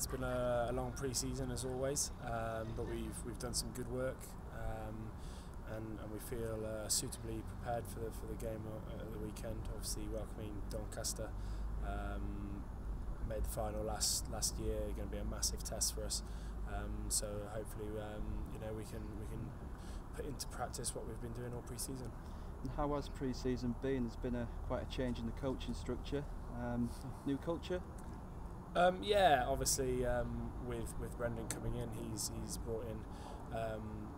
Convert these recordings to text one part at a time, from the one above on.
it's been a, a long pre-season as always, um, but we've we've done some good work, um, and, and we feel uh, suitably prepared for the for the game at the weekend. Obviously, welcoming Doncaster. Um, made the final last last year. Going to be a massive test for us. Um, so hopefully, um, you know, we can we can put into practice what we've been doing all pre-season. And how has pre-season been? There's been a quite a change in the coaching structure. Um, new culture. Um, yeah, obviously um, with with Brendan coming in, he's he's brought in um,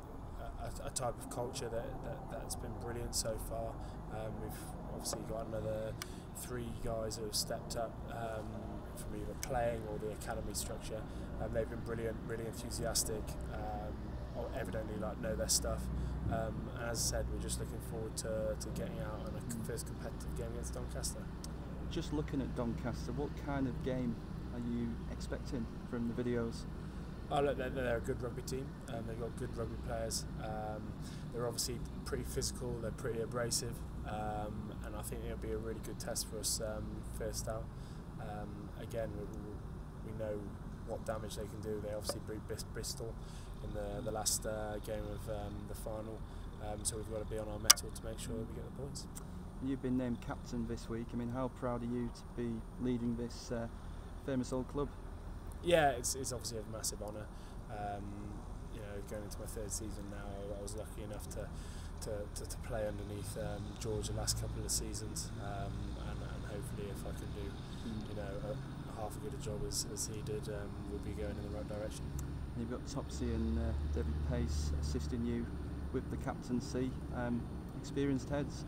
a, a, type of culture that, that that's been brilliant so far. Um, we've obviously got another three guys who have stepped up um, from either playing or the academy structure, and they've been brilliant, really enthusiastic, um, or evidently like know their stuff. Um, and as I said, we're just looking forward to, to getting out on a first competitive game against Doncaster. Just looking at Doncaster, what kind of game are you expecting from the videos? Oh, look, they're, they're a good rugby team. Um, they've got good rugby players. Um, they're obviously pretty physical. They're pretty abrasive, um, and I think it'll be a really good test for us um, first out. Um, again, we, we know what damage they can do. They obviously beat Bristol in the the last uh, game of um, the final, so we've got to be on our mettle to make sure that we get the points. You've been named captain this week. I mean, how proud are you to be leading this? Uh, famous old club? Yeah, it's, it's obviously a massive honour. Um, you know, going into my third season now, I was lucky enough to to, to, to play underneath um, George the last couple of seasons, um, and, and hopefully, if I can do, mm. you know, a, half as good a job as, as he did, um, we'll be going in the right direction. You've got Topsy and uh, David Paice assisting you with the captaincy. Um, experienced heads.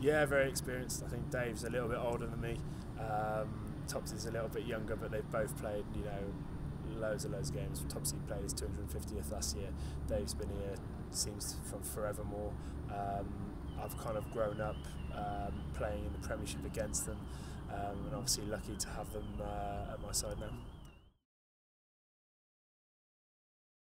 Yeah, very experienced. I think Dave's a little bit older than me. Um, Topsy's a little bit younger, but they've both played, you know, loads and loads of games. Topsy played his 250th last year. Dave's been here, seems from forevermore. Um, I've kind of grown up um, playing in the Premiership against them, um, and obviously lucky to have them uh, at my side now.